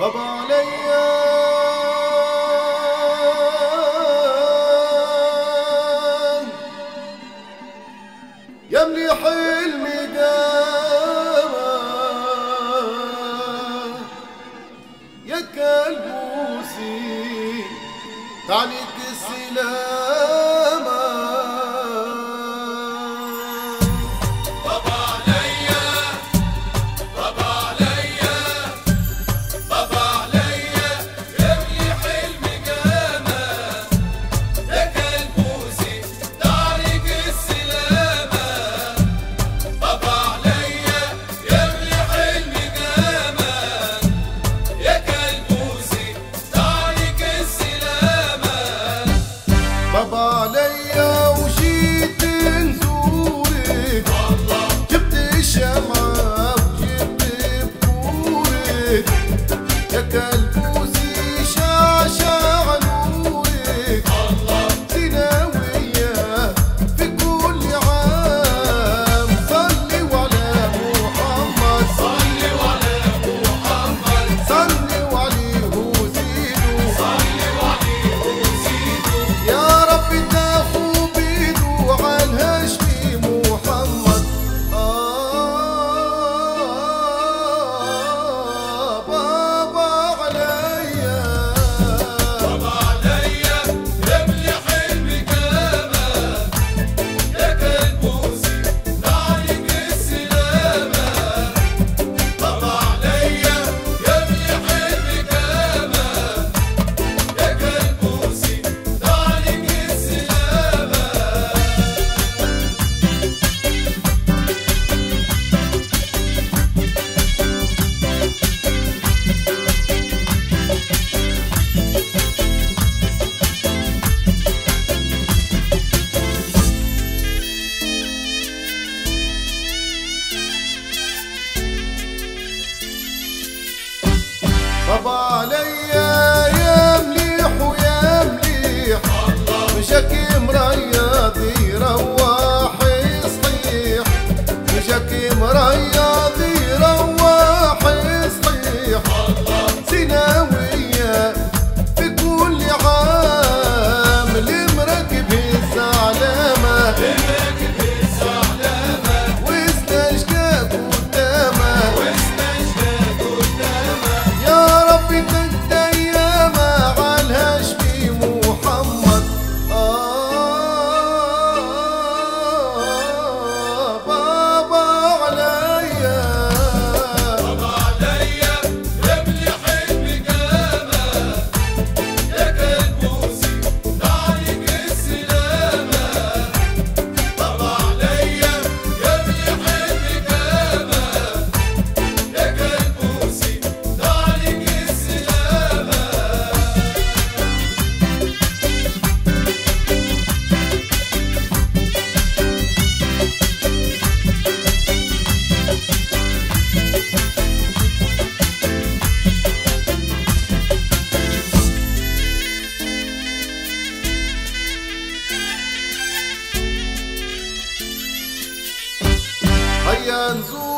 وبعليا يملي حلمي داوى يا كالبوسي تعنيك السلام sombra y 满足。